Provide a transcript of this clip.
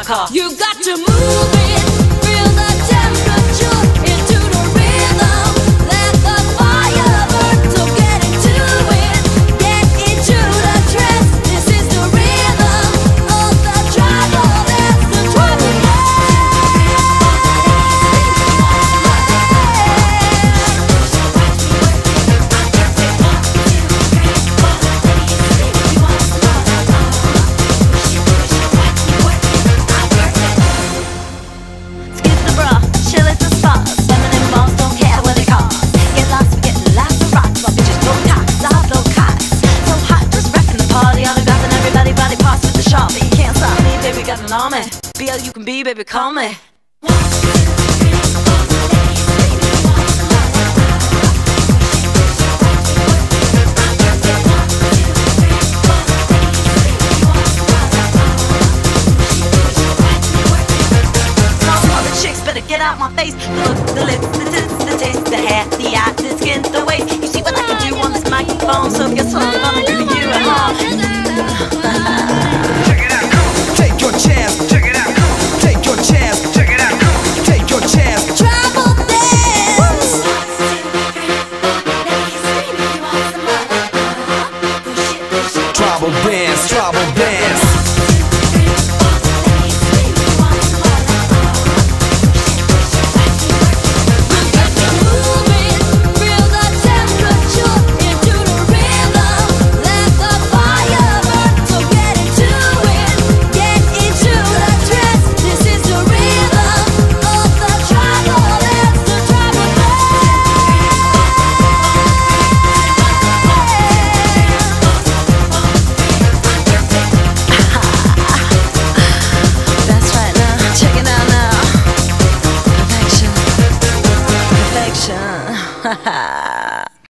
car. You got to move it, me, got an army. Be all you can be, baby, call me. Better get out my face. The look, the lips, the tits, the taste, the hair, the eye, the skin, the waist. You see what I can do on this microphone, so guess what I'm gonna